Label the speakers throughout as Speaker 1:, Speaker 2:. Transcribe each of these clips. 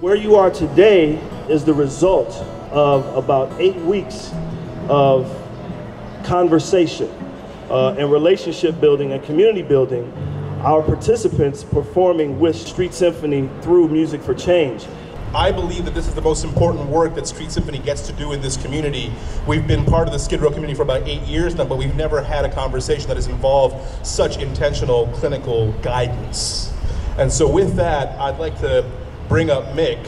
Speaker 1: Where you are today is the result of about eight weeks of conversation uh, and relationship building and community building. Our participants performing with Street Symphony through Music for Change.
Speaker 2: I believe that this is the most important work that Street Symphony gets to do in this community. We've been part of the Skid Row community for about eight years now, but we've never had a conversation that has involved such intentional clinical guidance. And so with that, I'd like to bring up Mick,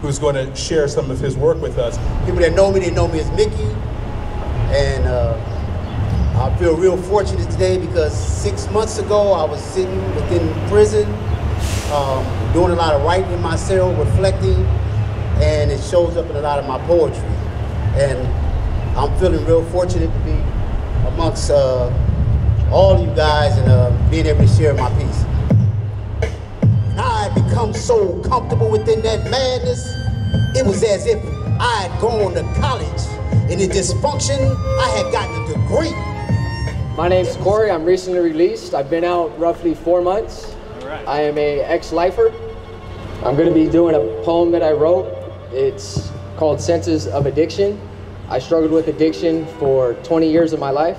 Speaker 2: who's going to share some of his work with us.
Speaker 3: People that know me, they know me as Mickey. And uh, I feel real fortunate today because six months ago I was sitting within prison um, doing a lot of writing in my cell, reflecting, and it shows up in a lot of my poetry. And I'm feeling real fortunate to be amongst uh, all you guys and uh, being able to share my piece. And I had become so comfortable within that madness, it was as if I had gone to college. In the dysfunction, I had gotten a degree.
Speaker 4: My name's Corey. I'm recently released. I've been out roughly four months. I am a ex-lifer. I'm going to be doing a poem that I wrote. It's called Senses of Addiction. I struggled with addiction for 20 years of my life.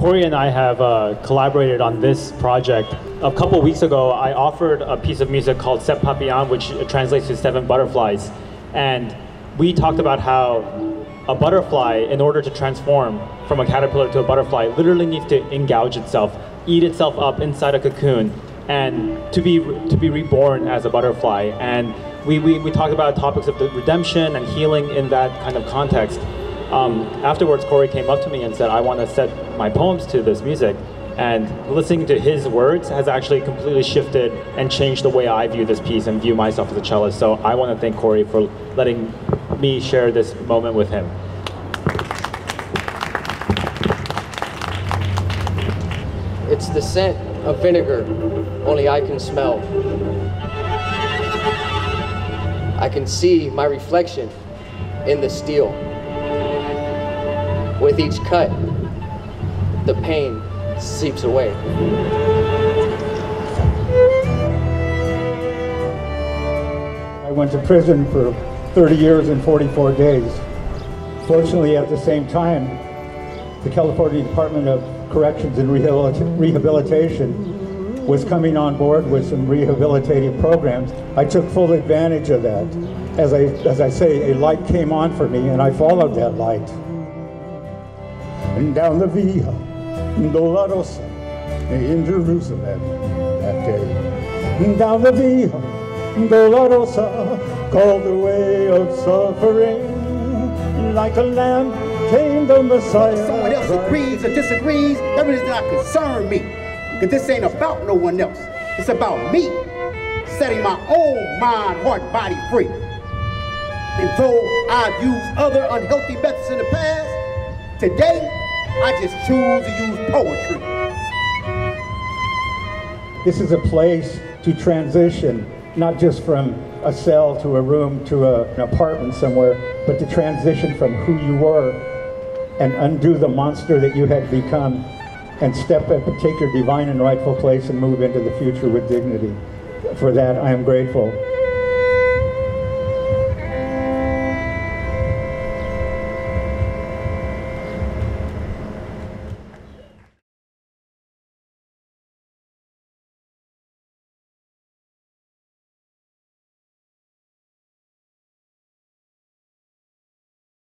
Speaker 5: Corey and I have uh, collaborated on this project. A couple weeks ago, I offered a piece of music called Sept Papillons, which translates to Seven Butterflies. And we talked about how a butterfly, in order to transform from a caterpillar to a butterfly, literally needs to engouge itself, eat itself up inside a cocoon, and to be to be reborn as a butterfly. And we, we, we talked about topics of redemption and healing in that kind of context. Um, afterwards, Corey came up to me and said, I want to set my poems to this music. And listening to his words has actually completely shifted and changed the way I view this piece and view myself as a cellist. So I want to thank Corey for letting me share this moment with him.
Speaker 4: It's the scent of vinegar only I can smell. I can see my reflection in the steel. With each cut, the pain seeps away.
Speaker 6: I went to prison for 30 years and 44 days. Fortunately, at the same time, the California Department of Corrections and Rehabilitation was coming on board with some rehabilitative programs. I took full advantage of that. As I, as I say, a light came on for me and I followed that light. And down the Via Dolorosa in Jerusalem that day. And down the Via Dolorosa called the way of suffering like a lamb came the Messiah.
Speaker 3: Someone else agrees or disagrees, that really does not concern me. Because this ain't about no one else. It's about me setting my own mind, heart, body free. And though I've used other unhealthy methods in the past, today I just choose to use poetry.
Speaker 6: This is a place to transition, not just from a cell to a room to a, an apartment somewhere, but to transition from who you were and undo the monster that you had become and step up and take your divine and rightful place and move into the future with dignity. For that, I am grateful.